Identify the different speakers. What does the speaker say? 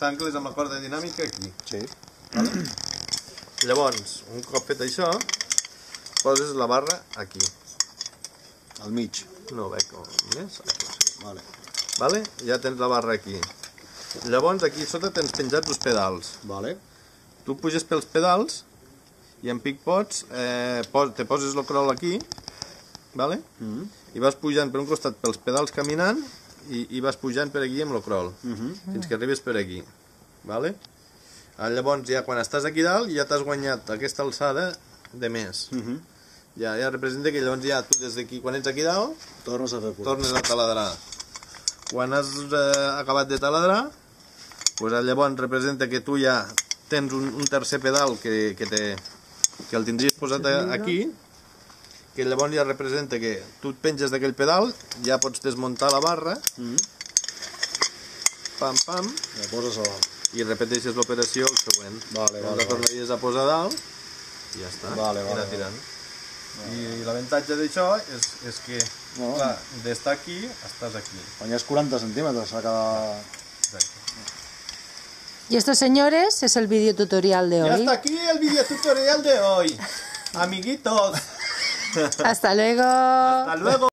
Speaker 1: tancles amb la corda dinàmica aquí.
Speaker 2: Sí.
Speaker 1: Llavors, un cop fet això, poses la barra aquí.
Speaker 2: Al mig.
Speaker 1: No veig com més.
Speaker 2: Vale.
Speaker 1: Vale? Ja tens la barra aquí. Llavors, aquí sota tens penjats els pedals.
Speaker 2: Vale.
Speaker 1: Tu puges pels pedals i en pic pots, eh, te poses el crawl aquí, vale?
Speaker 2: Mm
Speaker 1: i vas pujant per un costat pels pedals caminant i, i vas pujant per aquí amb el crawl,
Speaker 2: -hmm.
Speaker 1: fins que arribes per aquí. Vale? Ah, Llavors, ja quan estàs aquí dalt, ja t'has guanyat aquesta alçada de més.
Speaker 2: Mm -hmm.
Speaker 1: Ja, ja representa que llavors ja tu des d'aquí, quan ets aquí dalt,
Speaker 2: Tornes a fer
Speaker 1: tornes a taladrar. Quan has eh, acabat de taladrar, pues, llavors representa que tu ja tens un, un tercer pedal que, que, te, que el tindries posat a- aquí, que llavors ja representa que tu et penges d'aquell pedal, ja pots desmuntar la barra,
Speaker 2: Mm -hmm.
Speaker 1: pam, pam,
Speaker 2: La poses a dalt.
Speaker 1: i repeteixes l'operació el següent.
Speaker 2: Vale, vale,
Speaker 1: la
Speaker 2: vale.
Speaker 1: tornaries a posar a dalt, i ja està,
Speaker 2: Vale,
Speaker 1: i
Speaker 2: vale,
Speaker 1: anar
Speaker 2: vale.
Speaker 1: tirant. I l'avantatge d'això és, és que,
Speaker 2: No.
Speaker 1: clar, d'estar aquí, estàs aquí.
Speaker 2: És 40 centímetres a cada...
Speaker 1: Exacte.
Speaker 3: Y esto, señores, es el video tutorial de
Speaker 1: Y
Speaker 3: hoy.
Speaker 1: hasta aquí el video tutorial de hoy. Amiguitos,
Speaker 3: Hasta luego.
Speaker 1: hasta luego.